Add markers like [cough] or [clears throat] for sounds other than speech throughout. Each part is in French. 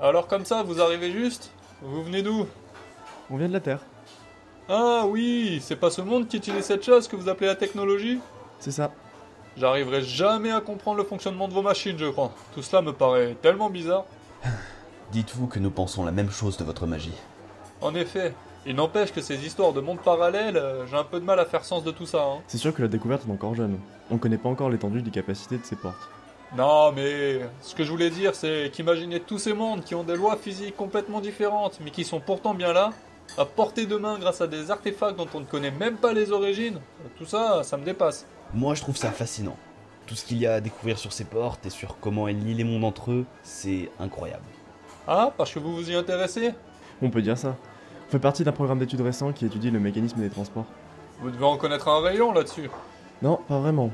Alors comme ça, vous arrivez juste Vous venez d'où? On vient de la Terre. Ah oui, c'est pas ce monde qui utilise cette chose que vous appelez la technologie? C'est ça. J'arriverai jamais à comprendre le fonctionnement de vos machines, je crois. Tout cela me paraît tellement bizarre. [laughs] Dites-vous que nous pensons la même chose de votre magie. En effet, il n'empêche que ces histoires de mondes parallèles, euh, j'ai un peu de mal à faire sens de tout ça. Hein. C'est sûr que la découverte est encore jeune. On connaît pas encore l'étendue des capacités de ces portes. Non, mais ce que je voulais dire, c'est qu'imaginez tous ces mondes qui ont des lois physiques complètement différentes, mais qui sont pourtant bien là, à portée de main grâce à des artefacts dont on ne connaît même pas les origines. Tout ça, ça me dépasse. Moi, je trouve ça fascinant. Tout ce qu'il y a à découvrir sur ces portes et sur comment elles lient les mondes entre eux, c'est incroyable. Ah, parce que vous vous y intéressez? On peut dire ça. On fait partie d'un programme d'études récent qui étudie le mécanisme des transports. Vous devez en connaître un rayon là-dessus. Non, pas vraiment.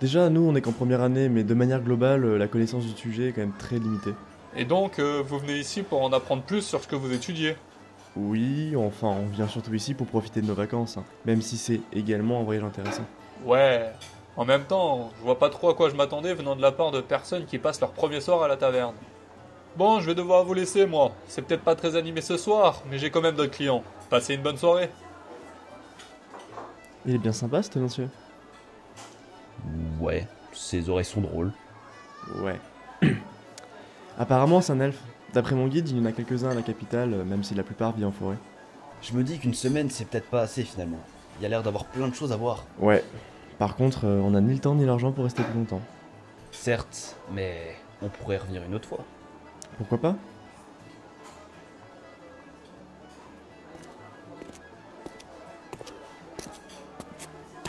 Déjà, nous, on est qu'en première année, mais de manière globale, euh, la connaissance du sujet est quand même très limitée. Et donc, euh, vous venez ici pour en apprendre plus sur ce que vous étudiez? Oui, enfin, on vient surtout ici pour profiter de nos vacances, hein, même si c'est également un voyage intéressant. Ouais. En même temps, je vois pas trop à quoi je m'attendais venant de la part de personnes qui passent leur premier soir à la taverne. Bon, je vais devoir vous laisser, moi. C'est peut-être pas très animé ce soir, mais j'ai quand même d'autres clients. Passez une bonne soirée. Il est bien sympa, ce tenancieux. Ouais, ses oreilles sont drôles. Ouais. [clears throat] Apparemment, c'est un elfe. D'après mon guide, il y en a quelques-uns à la capitale, euh, même si la plupart vivent en forêt. Je me dis qu'une semaine, c'est peut-être pas assez finalement. Il y a l'air d'avoir plein de choses à voir. Ouais. Par contre, euh, on a ni le temps ni l'argent pour rester plus longtemps. Certes, mais on pourrait revenir une autre fois. Pourquoi pas?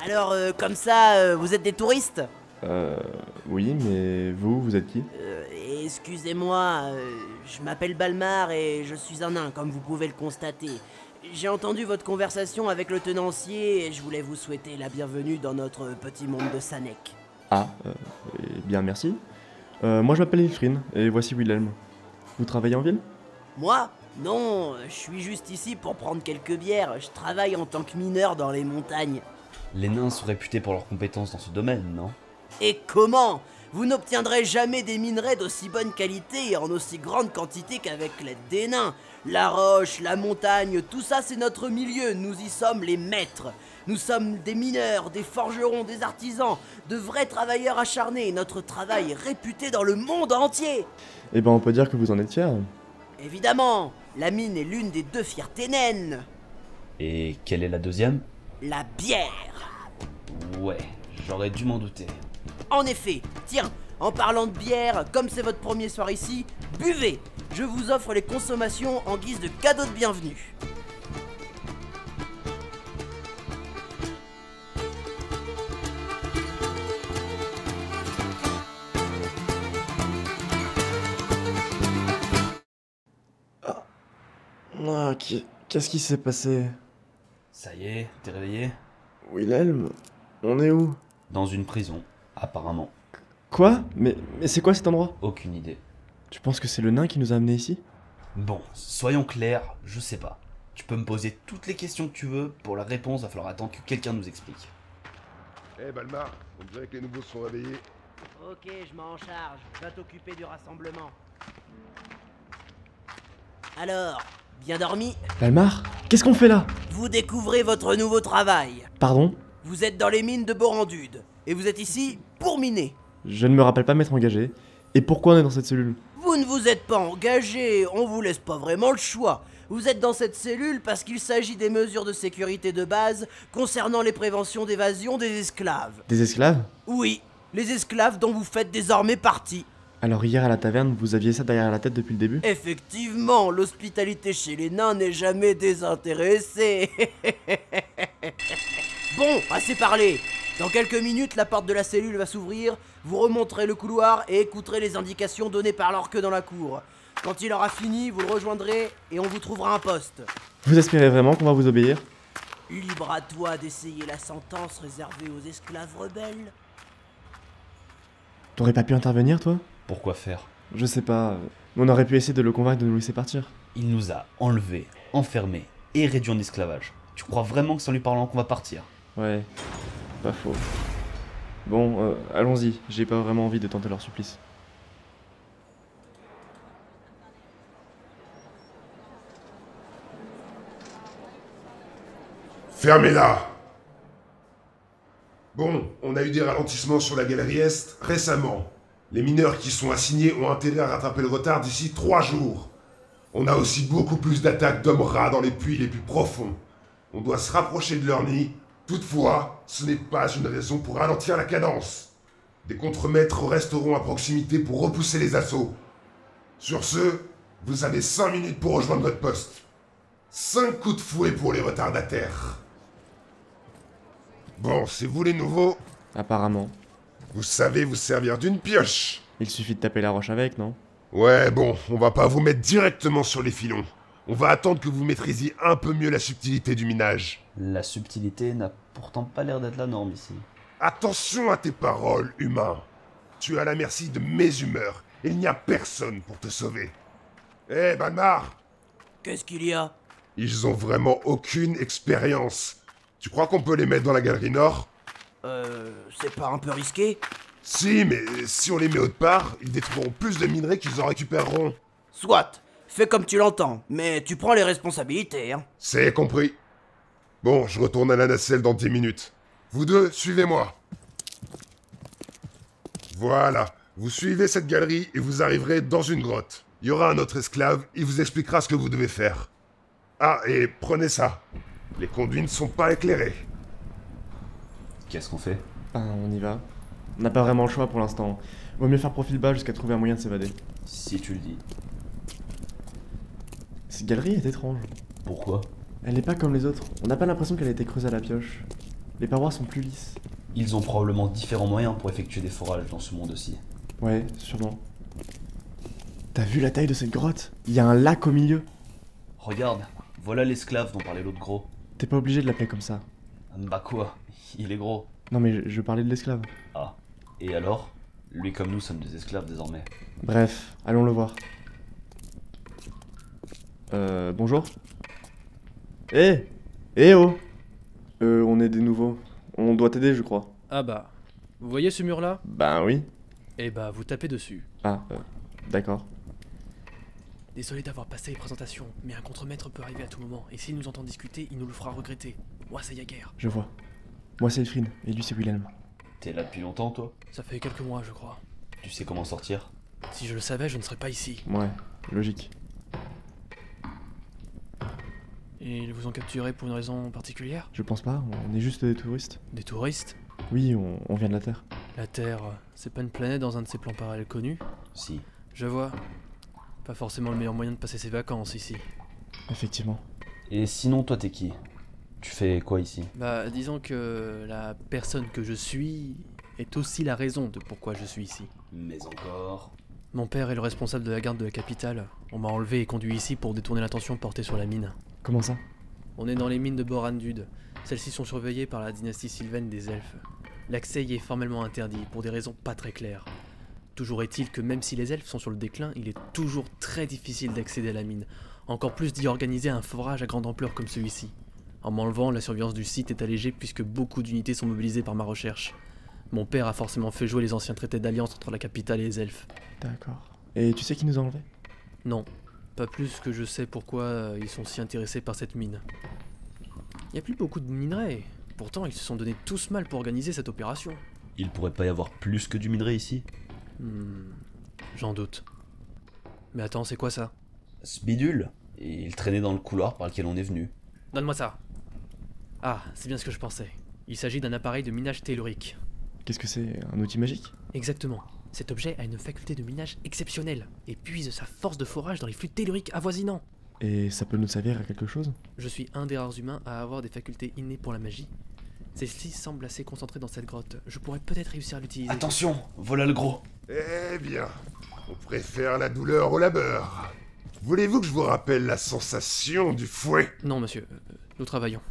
Alors, euh, comme ça, euh, vous êtes des touristes Euh. Oui, mais vous, vous êtes qui? Euh, Excusez-moi, euh, je m'appelle Balmar et je suis un nain, comme vous pouvez le constater. J'ai entendu votre conversation avec le tenancier et je voulais vous souhaiter la bienvenue dans notre petit monde de Sanek. Ah, euh, eh bien merci. Euh, moi je m'appelle Ilfrin, et voici Wilhelm. Vous travaillez en ville? Moi? Non, je suis juste ici pour prendre quelques bières. Je travaille en tant que mineur dans les montagnes. Les nains sont réputés pour leurs compétences dans ce domaine, non? Et comment? Vous n'obtiendrez jamais des minerais d'aussi bonne qualité et en aussi grande quantité qu'avec l'aide des nains. La roche, la montagne, tout ça c'est notre milieu, nous y sommes les maîtres. Nous sommes des mineurs, des forgerons, des artisans, de vrais travailleurs acharnés. Notre travail est réputé dans le monde entier. Eh ben on peut dire que vous en êtes fier. Évidemment, la mine est l'une des deux fiertés naines. Et quelle est la deuxième? La bière. Ouais, j'aurais dû m'en douter. En effet, tiens, en parlant de bière, comme c'est votre premier soir ici, buvez Je vous offre les consommations en guise de cadeau de bienvenue. Ah, qui- qu'est-ce qui s'est passé? Ça y est, t'es réveillé? Wilhelm On est où? Dans une prison, apparemment. Quoi? Mais, mais c'est quoi cet endroit? Aucune idée. Tu penses que c'est le nain qui nous a amenés ici? Bon, soyons clairs, je sais pas. Tu peux me poser toutes les questions que tu veux, pour la réponse, va falloir attendre que quelqu'un nous explique. Eh Balmar, on dirait que les nouveaux se sont réveillés. Ok, je m'en charge. Je vais t'occuper du rassemblement. Alors, bien dormi Balmar? Qu'est-ce qu'on fait là? Vous découvrez votre nouveau travail. Pardon? Vous êtes dans les mines de Borandude. Et vous êtes ici pour miner. Je ne me rappelle pas m'être engagé. Et pourquoi on est dans cette cellule? Vous ne vous êtes pas engagé, on vous laisse pas vraiment le choix. Vous êtes dans cette cellule parce qu'il s'agit des mesures de sécurité de base concernant les préventions d'évasion des esclaves. Des esclaves? Oui, les esclaves dont vous faites désormais partie. Alors hier à la taverne, vous aviez ça derrière la tête depuis le début? Effectivement, l'hospitalité chez les nains n'est jamais désintéressée. [laughs] bon, assez parlé. Dans quelques minutes, la porte de la cellule va s'ouvrir, vous remonterez le couloir et écouterez les indications données par l'orque dans la cour. Quand il aura fini, vous le rejoindrez et on vous trouvera un poste. Vous espérez vraiment qu'on va vous obéir? Libre à toi d'essayer la sentence réservée aux esclaves rebelles. T'aurais pas pu intervenir toi? Pourquoi faire Je sais pas. On aurait pu essayer de le convaincre de nous laisser partir. Il nous a enlevés, enfermés et réduits en esclavage. Tu crois vraiment que c'est en lui parlant qu'on va partir? Ouais, pas faux. Bon, euh, allons-y, j'ai pas vraiment envie de tenter leur supplice. Fermez-la Bon, on a eu des ralentissements sur la galerie Est récemment. Les mineurs qui sont assignés ont intérêt à rattraper le retard d'ici trois jours. On a aussi beaucoup plus d'attaques d'hommes rats dans les puits les plus profonds. On doit se rapprocher de leur nid. Toutefois, ce n'est pas une raison pour ralentir la cadence. Des contremaîtres resteront à proximité pour repousser les assauts. Sur ce, vous avez 5 minutes pour rejoindre votre poste. 5 coups de fouet pour les retardataires. Bon, c'est vous les nouveaux, Apparemment. Vous savez vous servir d'une pioche. Il suffit de taper la roche avec, non? Ouais, bon, on va pas vous mettre directement sur les filons. On va attendre que vous maîtrisiez un peu mieux la subtilité du minage. La subtilité n'a pourtant pas l'air d'être la norme ici. Attention à tes paroles, humain. Tu es à la merci de mes humeurs, et il n'y a personne pour te sauver. Eh, Balmar, Qu'est-ce qu'il y a? Ils ont vraiment aucune expérience. Tu crois qu'on peut les mettre dans la galerie nord? Euh, c'est pas un peu risqué Si, mais si on les met autre part, ils détruiront plus de minerais qu'ils en récupéreront. Soit, fais comme tu l'entends, mais tu prends les responsabilités, hein. C'est compris. Bon, je retourne à la nacelle dans 10 minutes. Vous deux, suivez-moi. Voilà, vous suivez cette galerie et vous arriverez dans une grotte. Il y aura un autre esclave, il vous expliquera ce que vous devez faire. Ah, et prenez ça. Les conduits ne sont pas éclairés. Qu'est-ce qu'on fait? Ben, on y va. On n'a pas vraiment le choix pour l'instant. Vaut mieux faire profil bas jusqu'à trouver un moyen de s'évader. Si tu le dis. Cette galerie est étrange. Pourquoi? Elle n'est pas comme les autres. On n'a pas l'impression qu'elle a été creusée à la pioche. Les parois sont plus lisses. Ils ont probablement différents moyens pour effectuer des forages dans ce monde aussi. Ouais, sûrement. T'as vu la taille de cette grotte? Il y a un lac au milieu. Regarde, voilà l'esclave dont parlait l'autre gros. T'es pas obligé de l'appeler comme ça. Bah quoi Il est gros. Non mais je, je parlais de l'esclave. Ah. Et alors? Lui comme nous sommes des esclaves désormais. Bref, allons le voir. Euh, bonjour Eh Eh oh Euh, on est des nouveaux. On doit t'aider, je crois. Ah bah, vous voyez ce mur-là? Ben oui. Eh bah, vous tapez dessus. Ah, euh, d'accord. Désolé d'avoir passé les présentations, mais un contremaître peut arriver à tout moment, et s'il nous entend discuter, il nous le fera regretter. Moi, ça y a guerre. Je vois. Moi c'est Elfrine, et lui c'est Willem. T'es là depuis longtemps toi? Ça fait quelques mois, je crois. Tu sais comment sortir? Si je le savais, je ne serais pas ici. Ouais, logique. Et ils vous ont capturé pour une raison particulière? Je pense pas, on est juste des touristes. Des touristes? Oui, on, on vient de la Terre. La Terre, c'est pas une planète dans un de ces plans parallèles connus? Si. Je vois. Pas forcément le meilleur moyen de passer ses vacances ici. Effectivement. Et sinon toi t'es qui? Tu fais quoi ici? Bah, disons que la personne que je suis est aussi la raison de pourquoi je suis ici. Mais encore. Mon père est le responsable de la garde de la capitale. On m'a enlevé et conduit ici pour détourner l'attention portée sur la mine. Comment ça? On est dans les mines de Borandud. Celles-ci sont surveillées par la dynastie sylvaine des elfes. L'accès y est formellement interdit pour des raisons pas très claires. Toujours est-il que même si les elfes sont sur le déclin, il est toujours très difficile d'accéder à la mine. Encore plus d'y organiser un forage à grande ampleur comme celui-ci. En m'enlevant, la surveillance du site est allégée puisque beaucoup d'unités sont mobilisées par ma recherche. Mon père a forcément fait jouer les anciens traités d'alliance entre la capitale et les elfes. D'accord. Et tu sais qui nous a enlevés? Non, pas plus que je sais pourquoi euh, ils sont si intéressés par cette mine. Il n'y a plus beaucoup de minerais. Pourtant, ils se sont donné tous mal pour organiser cette opération. Il pourrait pas y avoir plus que du minerai ici? Hmm, J'en doute. Mais attends, c'est quoi ça? Ce bidule il traînait dans le couloir par lequel on est venu. Donne-moi ça. Ah, c'est bien ce que je pensais. Il s'agit d'un appareil de minage tellurique. Qu'est-ce que c'est? Un outil magique? Exactement. Cet objet a une faculté de minage exceptionnelle et puise sa force de forage dans les flux telluriques avoisinants. Et ça peut nous servir à quelque chose? Je suis un des rares humains à avoir des facultés innées pour la magie. Celle-ci semble assez concentrée dans cette grotte. Je pourrais peut-être réussir à l'utiliser. Attention Voilà le gros Eh bien, on préfère la douleur au labeur. Voulez-vous que je vous rappelle la sensation du fouet? Non, monsieur. euh, Nous travaillons.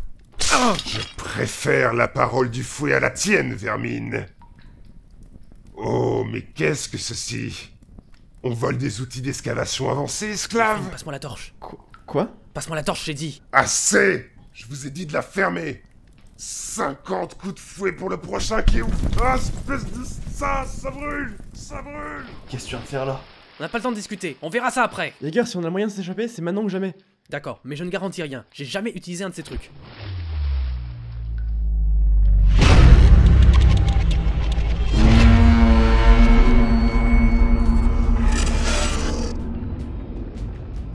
Je préfère la parole du fouet à la tienne, Vermine. Oh, mais qu'est-ce que ceci? On vole des outils d'excavation avancés, esclaves Passe-moi la torche. Quoi? Passe-moi la torche, j'ai dit. Assez Je vous ai dit de la fermer 50 coups de fouet pour le prochain qui ouvre Ah, espèce de... Ça, ça brûle Ça brûle Qu'est-ce que tu viens de faire là? On n'a pas le temps de discuter, on verra ça après Les gars, si on a moyen de s'échapper, c'est maintenant ou jamais. D'accord, mais je ne garantis rien, j'ai jamais utilisé un de ces trucs.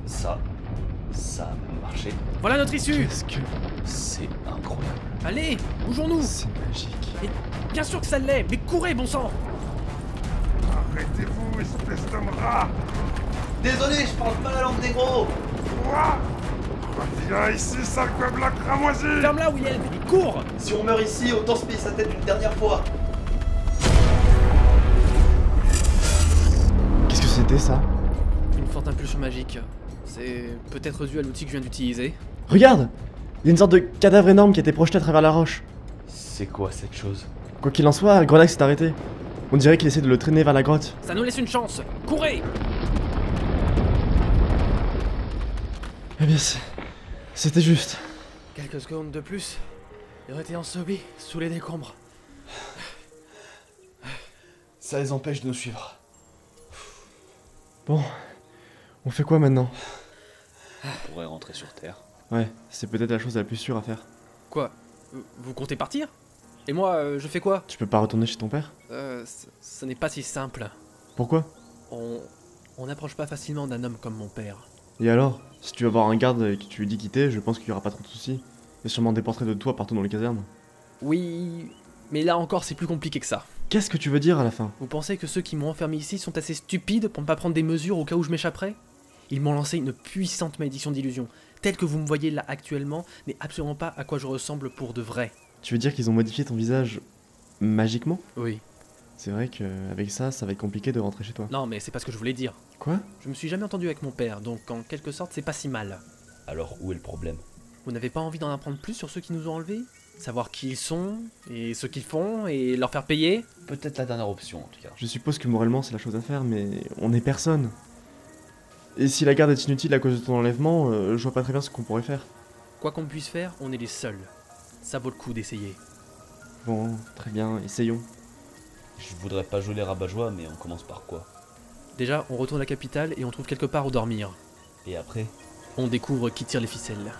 Ça, ça a marché. Voilà notre issue Qu'est-ce que... C'est incroyable. Allez, bougeons-nous C'est magique. Bien sûr que ça l'est, mais courez, bon sang Arrêtez-vous, espèce d'homme rat Désolé, je parle pas la langue des gros Quoi Viens ici, sale gobelin cramoisi Ferme-la, Wilhelm, et cours Si on meurt ici, autant se payer sa tête une dernière fois. Qu'est-ce que c'était ça? Une forte impulsion magique. C'est peut-être dû à l'outil que je viens d'utiliser. Regarde Il y a une sorte de cadavre énorme qui a été projeté à travers la roche. C'est quoi cette chose? Quoi qu'il en soit, le grenache s'est arrêté. On dirait qu'il essaie de le traîner vers la grotte. Ça nous laisse une chance Courez Eh bien, c'est- c'était juste. Quelques secondes de plus, il aurait été enseveli sous les décombres. Ça les empêche de nous suivre. Bon, on fait quoi maintenant? On pourrait rentrer sur Terre. Ouais, c'est peut-être la chose la plus sûre à faire. Quoi? Vous comptez partir? Et moi, euh, je fais quoi Tu peux pas retourner chez ton père? Euh, ce n'est pas si simple. Pourquoi? On... On n'approche pas facilement d'un homme comme mon père. Et alors Si tu vas voir un garde et que tu lui dis quitter, je pense qu'il y aura pas trop de soucis. Il y a sûrement des portraits de toi partout dans les casernes. Oui, mais là encore, c'est plus compliqué que ça. Qu'est-ce que tu veux dire à la fin? Vous pensez que ceux qui m'ont enfermé ici sont assez stupides pour ne pas prendre des mesures au cas où je m'échapperais? Ils m'ont lancé une puissante malédiction d'illusion. Telle que vous me voyez là actuellement n'est absolument pas à quoi je ressemble pour de vrai. Tu veux dire qu'ils ont modifié ton visage magiquement Oui. C'est vrai qu'avec ça, ça va être compliqué de rentrer chez toi. Non, mais c'est pas ce que je voulais dire. Quoi Je me suis jamais entendu avec mon père, donc en quelque sorte, c'est pas si mal. Alors où est le problème Vous n'avez pas envie d'en apprendre plus sur ceux qui nous ont enlevés Savoir qui ils sont, et ce qu'ils font, et leur faire payer Peut-être la dernière option en tout cas. Je suppose que moralement c'est la chose à faire, mais on est personne. Et si la garde est inutile à cause de ton enlèvement, euh, je vois pas très bien ce qu'on pourrait faire. Quoi qu'on puisse faire, on est les seuls. Ça vaut le coup d'essayer. Bon, très bien, essayons. Je voudrais pas jouer les rabat-joie, mais on commence par quoi? Déjà, on retourne à la capitale et on trouve quelque part où dormir. Et après? On découvre qui tire les ficelles.